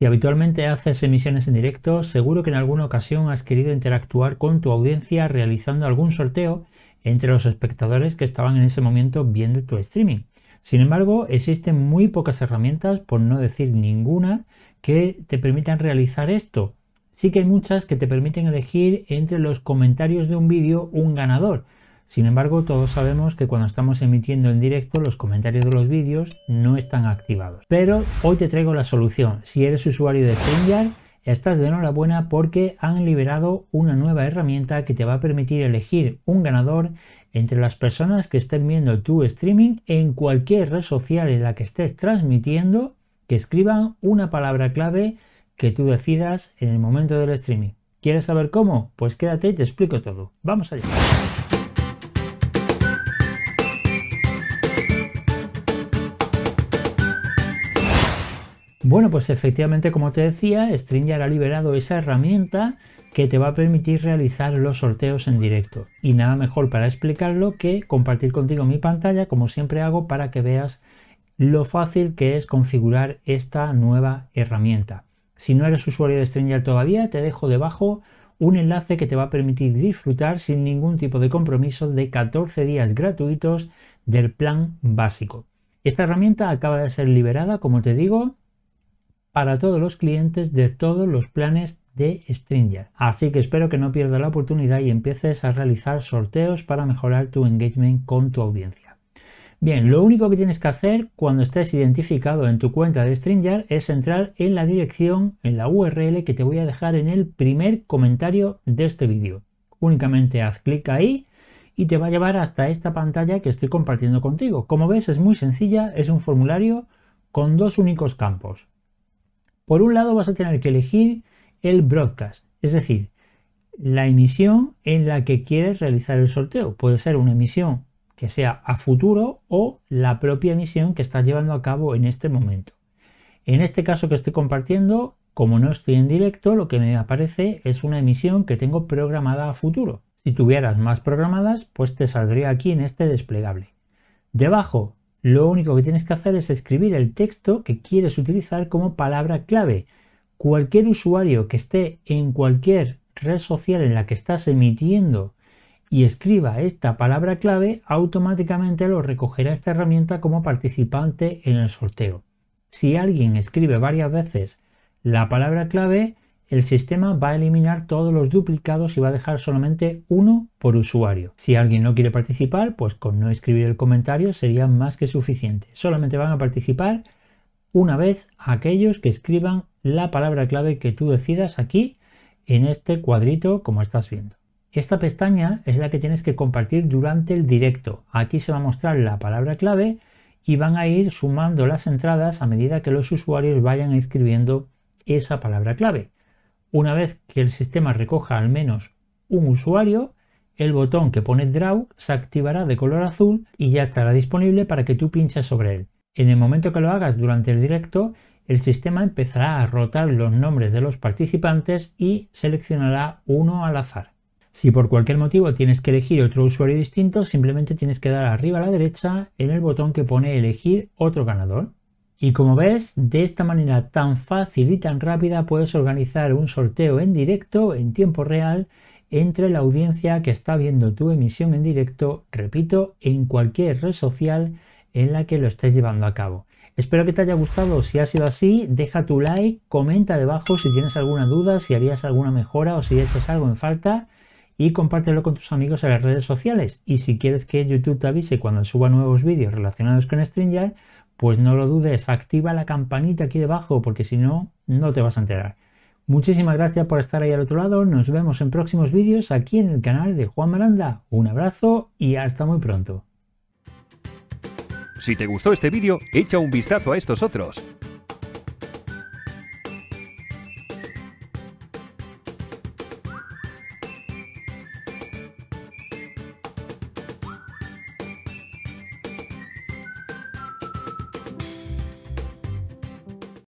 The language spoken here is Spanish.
Si habitualmente haces emisiones en directo, seguro que en alguna ocasión has querido interactuar con tu audiencia realizando algún sorteo entre los espectadores que estaban en ese momento viendo tu streaming. Sin embargo, existen muy pocas herramientas, por no decir ninguna, que te permitan realizar esto. Sí que hay muchas que te permiten elegir entre los comentarios de un vídeo un ganador. Sin embargo, todos sabemos que cuando estamos emitiendo en directo los comentarios de los vídeos no están activados. Pero hoy te traigo la solución. Si eres usuario de StreamYard, estás de enhorabuena porque han liberado una nueva herramienta que te va a permitir elegir un ganador entre las personas que estén viendo tu streaming en cualquier red social en la que estés transmitiendo que escriban una palabra clave que tú decidas en el momento del streaming. ¿Quieres saber cómo? Pues quédate y te explico todo. Vamos allá. Bueno, pues efectivamente, como te decía, StreamYard ha liberado esa herramienta que te va a permitir realizar los sorteos en directo. Y nada mejor para explicarlo que compartir contigo mi pantalla, como siempre hago, para que veas lo fácil que es configurar esta nueva herramienta. Si no eres usuario de StreamYard todavía, te dejo debajo un enlace que te va a permitir disfrutar sin ningún tipo de compromiso de 14 días gratuitos del plan básico. Esta herramienta acaba de ser liberada, como te digo, para todos los clientes de todos los planes de StreamYard. Así que espero que no pierdas la oportunidad y empieces a realizar sorteos para mejorar tu engagement con tu audiencia. Bien, lo único que tienes que hacer cuando estés identificado en tu cuenta de StreamYard es entrar en la dirección, en la URL que te voy a dejar en el primer comentario de este vídeo. Únicamente haz clic ahí y te va a llevar hasta esta pantalla que estoy compartiendo contigo. Como ves es muy sencilla, es un formulario con dos únicos campos. Por un lado vas a tener que elegir el broadcast, es decir, la emisión en la que quieres realizar el sorteo. Puede ser una emisión que sea a futuro o la propia emisión que estás llevando a cabo en este momento. En este caso que estoy compartiendo, como no estoy en directo, lo que me aparece es una emisión que tengo programada a futuro. Si tuvieras más programadas, pues te saldría aquí en este desplegable. Debajo lo único que tienes que hacer es escribir el texto que quieres utilizar como palabra clave. Cualquier usuario que esté en cualquier red social en la que estás emitiendo y escriba esta palabra clave, automáticamente lo recogerá esta herramienta como participante en el sorteo. Si alguien escribe varias veces la palabra clave, el sistema va a eliminar todos los duplicados y va a dejar solamente uno por usuario. Si alguien no quiere participar, pues con no escribir el comentario sería más que suficiente. Solamente van a participar una vez aquellos que escriban la palabra clave que tú decidas aquí en este cuadrito como estás viendo. Esta pestaña es la que tienes que compartir durante el directo. Aquí se va a mostrar la palabra clave y van a ir sumando las entradas a medida que los usuarios vayan escribiendo esa palabra clave. Una vez que el sistema recoja al menos un usuario, el botón que pone Draw se activará de color azul y ya estará disponible para que tú pinches sobre él. En el momento que lo hagas durante el directo, el sistema empezará a rotar los nombres de los participantes y seleccionará uno al azar. Si por cualquier motivo tienes que elegir otro usuario distinto, simplemente tienes que dar arriba a la derecha en el botón que pone elegir otro ganador. Y como ves, de esta manera tan fácil y tan rápida puedes organizar un sorteo en directo, en tiempo real, entre la audiencia que está viendo tu emisión en directo, repito, en cualquier red social en la que lo estés llevando a cabo. Espero que te haya gustado, si ha sido así, deja tu like, comenta debajo si tienes alguna duda, si harías alguna mejora o si echas algo en falta y compártelo con tus amigos en las redes sociales. Y si quieres que YouTube te avise cuando suba nuevos vídeos relacionados con StreamYard, pues no lo dudes, activa la campanita aquí debajo porque si no, no te vas a enterar. Muchísimas gracias por estar ahí al otro lado, nos vemos en próximos vídeos aquí en el canal de Juan Miranda. Un abrazo y hasta muy pronto. Si te gustó este vídeo, echa un vistazo a estos otros.